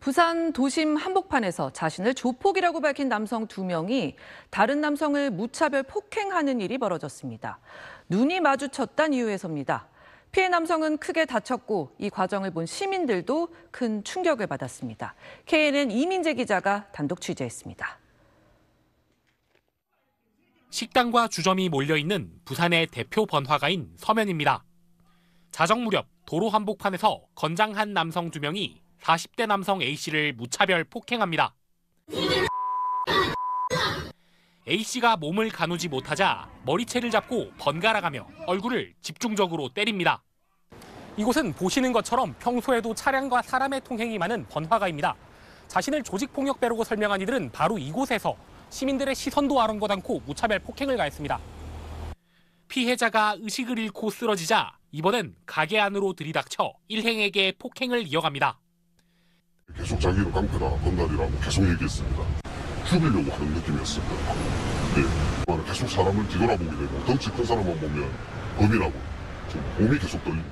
부산 도심 한복판에서 자신을 조폭이라고 밝힌 남성 두 명이 다른 남성을 무차별 폭행하는 일이 벌어졌습니다. 눈이 마주쳤단 이유에서입니다. 피해 남성은 크게 다쳤고 이 과정을 본 시민들도 큰 충격을 받았습니다. KNN 이민재 기자가 단독 취재했습니다. 식당과 주점이 몰려있는 부산의 대표 번화가인 서면입니다. 자정 무렵 도로 한복판에서 건장한 남성 두 명이 40대 남성 A씨를 무차별 폭행합니다. A씨가 몸을 가누지 못하자 머리채를 잡고 번갈아가며 얼굴을 집중적으로 때립니다. 이곳은 보시는 것처럼 평소에도 차량과 사람의 통행이 많은 번화가입니다. 자신을 조직폭력배라고 설명한 이들은 바로 이곳에서 시민들의 시선도 아랑곳 않고 무차별 폭행을 가했습니다. 피해자가 의식을 잃고 쓰러지자 이번엔 가게 안으로 들이닥쳐 일행에게 폭행을 이어갑니다. 계속 자기는 깡패다, 건달이라고 계속 얘기했습니다. 죽이려고 하는 느낌이었습니다. 네. 계속 사람을 뒤돌아보게 되고 덩치 큰 사람만 보면 나고 지금 몸이 계속 떨립니다.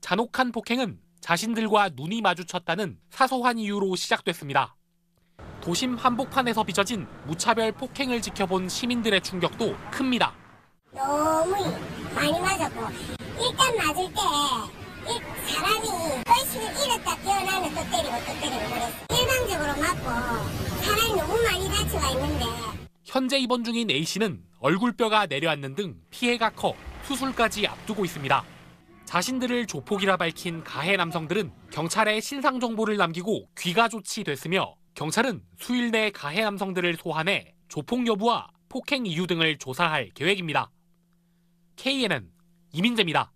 잔혹한 폭행은 자신들과 눈이 마주쳤다는 사소한 이유로 시작됐습니다. 도심 한복판에서 빚어진 무차별 폭행을 지켜본 시민들의 충격도 큽니다. 너무 많이 맞았고 일단 맞을 때 이 사람이 의식을 잃었다 깨어나면 또 때리고 또 때리고 그랬어 맞고 사람이 너무 많이 다쳐가 있는데 현재 입원 중인 A씨는 얼굴뼈가 내려앉는 등 피해가 커 수술까지 앞두고 있습니다. 자신들을 조폭이라 밝힌 가해 남성들은 경찰에 신상 정보를 남기고 귀가 조치됐으며 경찰은 수일 내 가해 남성들을 소환해 조폭 여부와 폭행 이유 등을 조사할 계획입니다. KNN 이민재입니다.